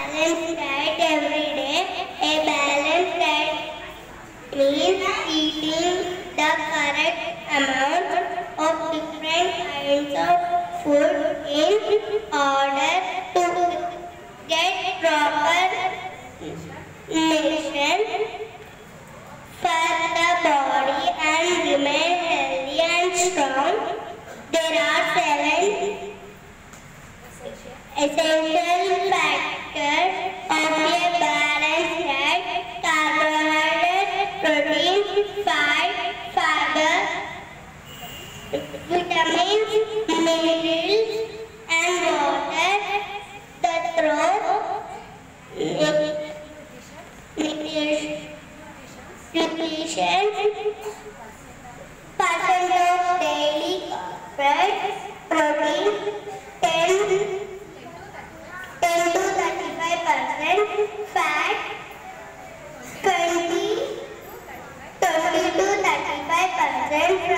balanced diet every day. A balanced diet means eating the correct amount of different kinds of food in order to get proper nutrition for the body and remain healthy and strong. There are seven essential factors vitamins, minerals, and water. The throat, nutrition, daily carbohydrates, protein, 10 10 hacer